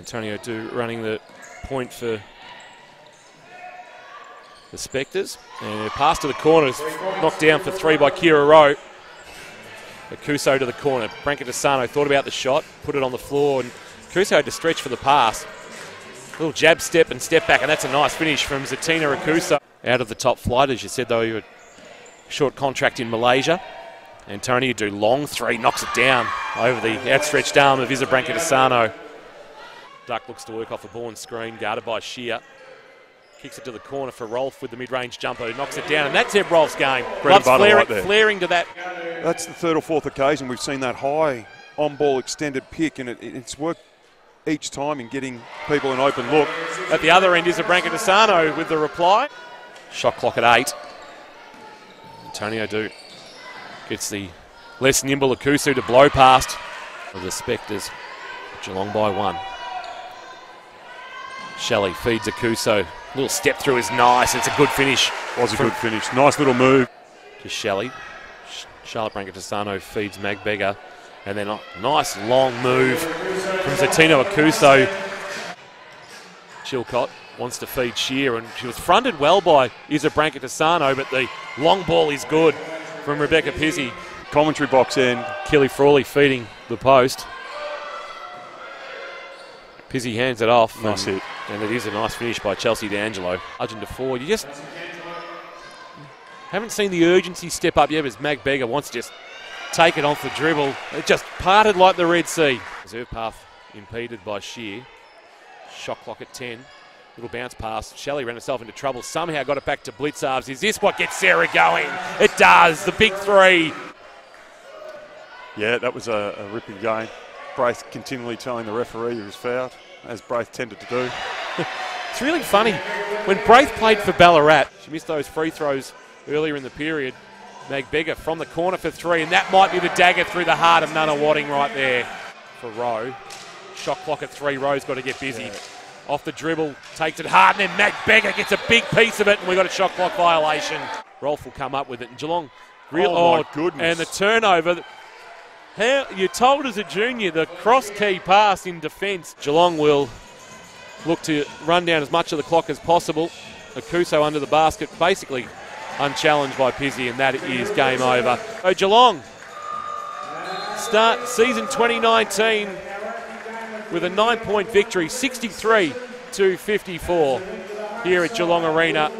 Antonio Do running the point for the Spectres. And a pass to the corner knocked down for three by Kira Rowe. Akuso to the corner. Brancatisano thought about the shot, put it on the floor, and Akuso had to stretch for the pass. Little jab step and step back, and that's a nice finish from Zatina Akuso. Out of the top flight, as you said, though, you short contract in Malaysia. Antonio do long three, knocks it down over the outstretched arm of Isa Brancatisano. Duck looks to work off a ball and screen, guarded by Shear. Kicks it to the corner for Rolf with the mid-range jumper, who knocks it down, and that's Eb Rolf's game. Loves flaring, right there. flaring to that. That's the third or fourth occasion we've seen that high on ball extended pick, and it, it's worked each time in getting people an open look. At the other end is Brancatisano with the reply. Shot clock at eight. Antonio Do gets the less nimble Akusu to blow past for the Spectres. Geelong by one. Shelley feeds Akuso. Little step through is nice. It's a good finish. Was a good finish. Nice little move. to Shelley. Sh- Charlotte Brancatisano feeds Magbegger. And then a nice long move from Zatino Akuso. Chilcott wants to feed Shear, and she was fronted well by Isa Brancatisano, but the long ball is good from Rebecca Pizzi. Commentary box end. Kelly Frawley feeding the post. Pizzi hands it off. Nice and, hit. And it is a nice finish by Chelsea D'Angelo. Argent to four. You just haven't seen the urgency step up yet as Mag Beggar wants to just take it off the dribble. It just parted like the Red Sea. Reserve path impeded by Shear. Shot clock at 10. Little bounce pass. Shelley ran herself into trouble. Somehow got it back to Blitzarves. Is this what gets Sarah going? It does. The big three. Yeah, that was a, a ripping game. Braith continually telling the referee he was fouled, as Braith tended to do. It's really funny. When Braith played for Ballarat, she missed those free throws earlier in the period. Meg Beggar from the corner for three, and that might be the dagger through the heart of Nunawading right there for Rowe. Shot clock at three. Rowe's got to get busy. Off the dribble, takes it hard, and then Mag Beggar gets a big piece of it, and we've got a shot clock violation. Rolf will come up with it, and Geelong. Real, Oh, my goodness. And the turnover. How, you told as a junior the cross key pass in defence. Geelong will look to run down as much of the clock as possible. Akuso under the basket, basically unchallenged by Pizzi, and that is game over. So Geelong start season 2019 with a nine-point victory, 63 to 54 here at Geelong Arena.